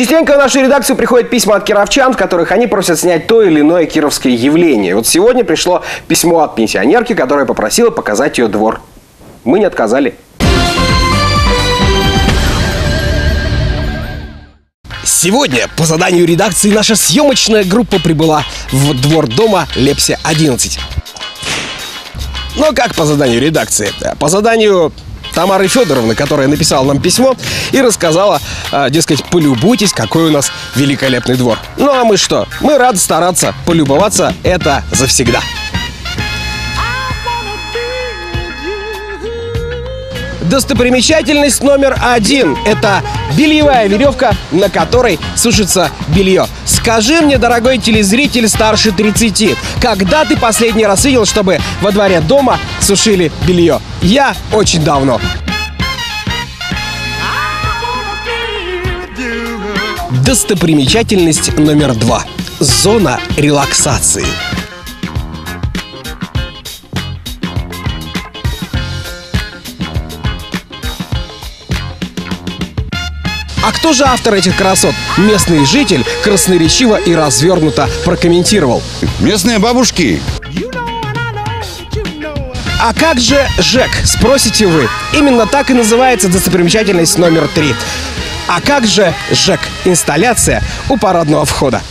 Частенько в нашу редакцию приходят письма от кировчан, в которых они просят снять то или иное кировское явление. Вот сегодня пришло письмо от пенсионерки, которая попросила показать ее двор. Мы не отказали. Сегодня по заданию редакции наша съемочная группа прибыла в двор дома Лепсе 11. Но как по заданию редакции? По заданию Тамары Федоровны, которая написала нам письмо и рассказала, э, дескать, полюбуйтесь, какой у нас великолепный двор. Ну а мы что? Мы рады стараться, полюбоваться это завсегда. Достопримечательность номер один – это бельевая веревка, на которой сушится белье. Скажи мне, дорогой телезритель старше 30, когда ты последний раз видел, чтобы во дворе дома сушили белье? Я очень давно. Достопримечательность номер два. Зона релаксации. А кто же автор этих красот? Местный житель красноречиво и развернуто прокомментировал. Местные бабушки. А как же ЖЭК, спросите вы? Именно так и называется достопримечательность номер три. А как же ЖЭК? Инсталляция у парадного входа.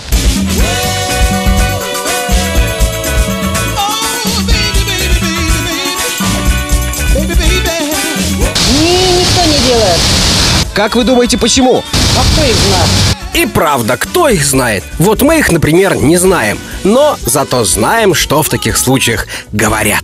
Не, никто не делает. Как вы думаете, почему? А кто их знает? И правда, кто их знает? Вот мы их, например, не знаем. Но зато знаем, что в таких случаях говорят.